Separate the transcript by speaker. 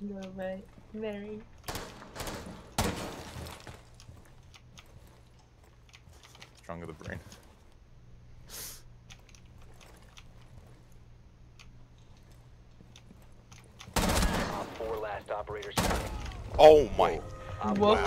Speaker 1: No, very, very.
Speaker 2: Stronger the brain.
Speaker 3: 4 last operators.
Speaker 4: Oh my.
Speaker 3: Op
Speaker 1: What
Speaker 3: four